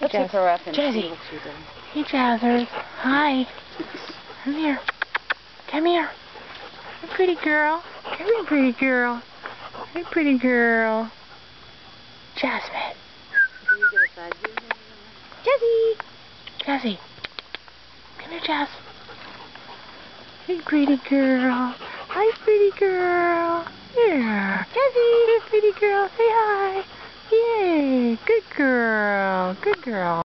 Let's Jazz. her up and Jazzy. see what she does. Hey, Jazzers. Hi. Come here. Come here. Hey, pretty girl. Come here, pretty girl. Hey, pretty girl. Jasmine. Do you get a side view? Jazzy. Jazzy. Come here, Jazz. Hey, pretty girl. Hi, pretty girl. Yeah. Jazzy. Hey, pretty girl. Say hi. Girl. Good girl.